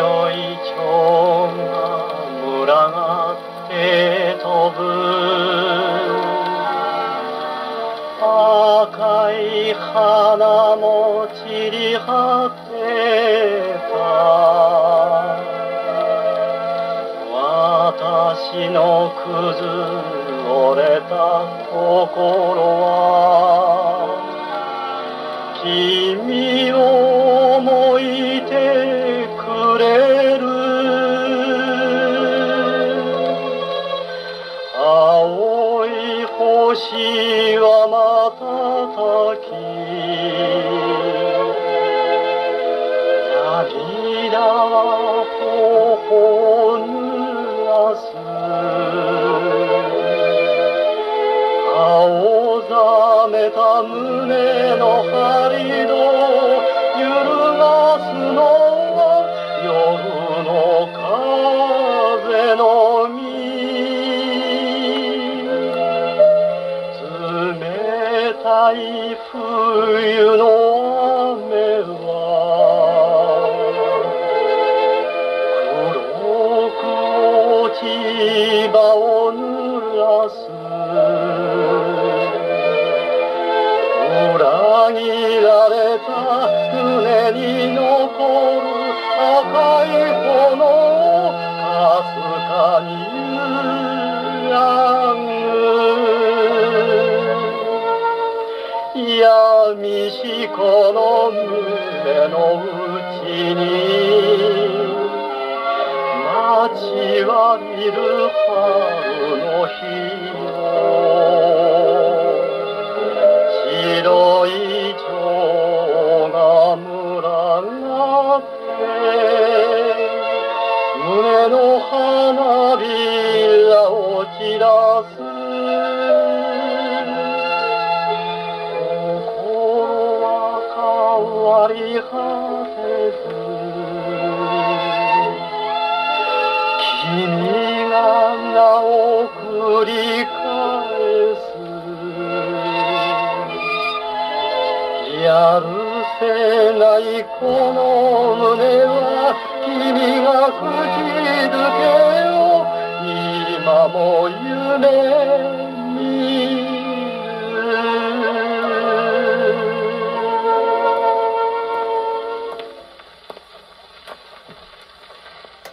白い蝶が群がって飛ぶ赤い花も散り果てた。私のくず折れた心は星はまたたき涙は頬を濡らす。青ざめた胸の針たい冬の雨は黒く落ち葉を濡らす。裏切られた胸に残る赤い闇しこの胸の内に待ちわびる春の日を白い蝶が群がって胸の花びらを散らす。わり果てず君が名を繰り返すやるせないこの胸は君が口づけを今も夢